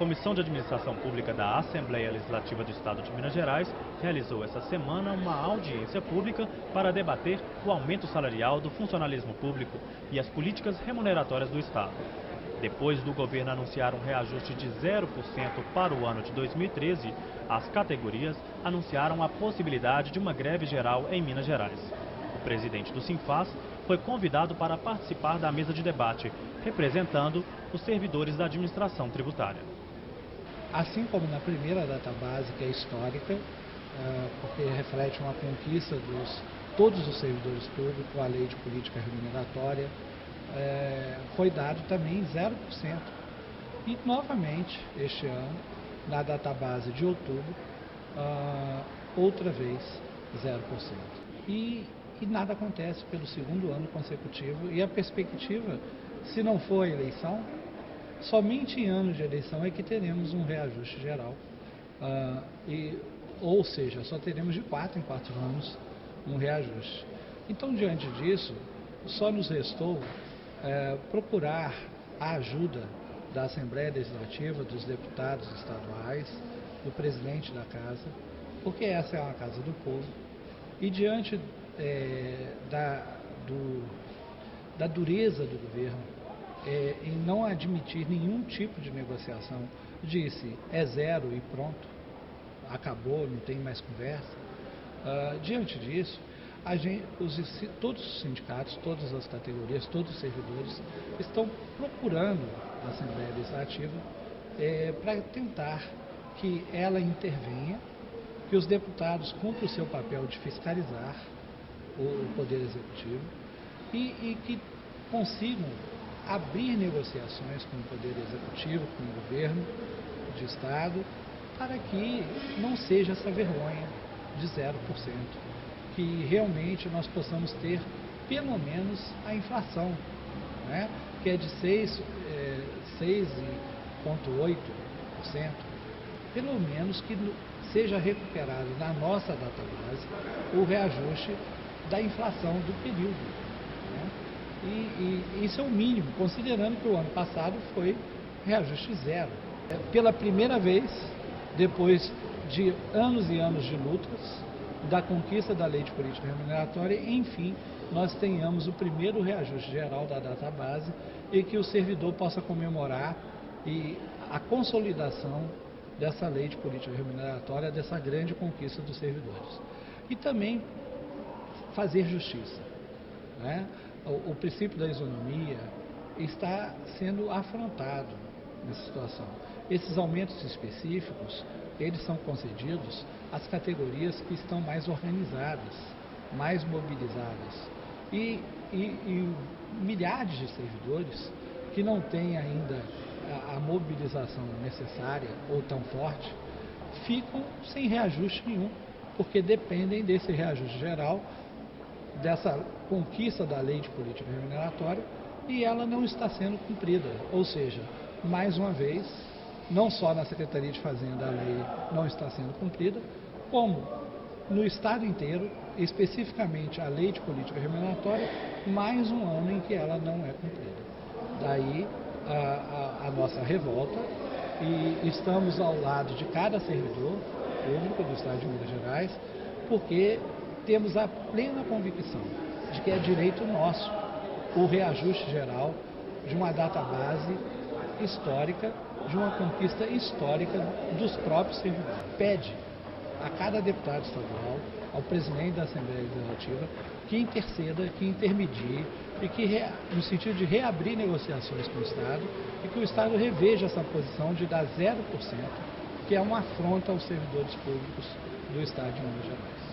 Comissão de Administração Pública da Assembleia Legislativa do Estado de Minas Gerais realizou essa semana uma audiência pública para debater o aumento salarial do funcionalismo público e as políticas remuneratórias do Estado. Depois do governo anunciar um reajuste de 0% para o ano de 2013, as categorias anunciaram a possibilidade de uma greve geral em Minas Gerais. O presidente do Sinfaz foi convidado para participar da mesa de debate, representando os servidores da administração tributária. Assim como na primeira data base, que é histórica, eh, porque reflete uma conquista dos todos os servidores públicos, a lei de política remuneratória, eh, foi dado também 0%. E novamente, este ano, na data base de outubro, ah, outra vez 0%. E e nada acontece pelo segundo ano consecutivo. E a perspectiva, se não for a eleição, somente em anos de eleição é que teremos um reajuste geral. Uh, e, ou seja, só teremos de quatro em quatro anos um reajuste. Então, diante disso, só nos restou é, procurar a ajuda da Assembleia Legislativa, dos deputados estaduais, do presidente da casa, porque essa é uma casa do povo. E diante é, da, do, da dureza do governo é, em não admitir nenhum tipo de negociação. Disse, é zero e pronto, acabou, não tem mais conversa. Uh, diante disso, gente, os, todos os sindicatos, todas as categorias, todos os servidores estão procurando a Assembleia Legislativa é, para tentar que ela intervenha, que os deputados cumpram o seu papel de fiscalizar, o Poder Executivo e, e que consigam abrir negociações com o Poder Executivo, com o governo de Estado, para que não seja essa vergonha de 0%, que realmente nós possamos ter pelo menos a inflação, né? que é de 6,8%, é, 6,8%, pelo menos que seja recuperado na nossa data base o reajuste da inflação do período. E, e, isso é o mínimo, considerando que o ano passado foi reajuste zero. É, pela primeira vez, depois de anos e anos de lutas, da conquista da lei de política remuneratória, enfim, nós tenhamos o primeiro reajuste geral da data base e que o servidor possa comemorar e a consolidação dessa lei de política remuneratória, dessa grande conquista dos servidores. E também fazer justiça. Né? O, o princípio da isonomia está sendo afrontado nessa situação. Esses aumentos específicos, eles são concedidos às categorias que estão mais organizadas, mais mobilizadas. E, e, e milhares de servidores que não têm ainda a, a mobilização necessária ou tão forte, ficam sem reajuste nenhum, porque dependem desse reajuste geral dessa conquista da lei de política remuneratória e ela não está sendo cumprida. Ou seja, mais uma vez, não só na Secretaria de Fazenda a lei não está sendo cumprida, como no Estado inteiro, especificamente a lei de política remuneratória, mais um ano em que ela não é cumprida. Daí a, a, a nossa revolta e estamos ao lado de cada servidor público do Estado de Minas Gerais, porque temos a plena convicção de que é direito nosso o reajuste geral de uma data base histórica, de uma conquista histórica dos próprios servidores. Pede a cada deputado estadual, ao presidente da Assembleia Legislativa, que interceda, que intermedie e que, no sentido de reabrir negociações com o Estado e que o Estado reveja essa posição de dar 0%, que é uma afronta aos servidores públicos do Estado de Minas Gerais.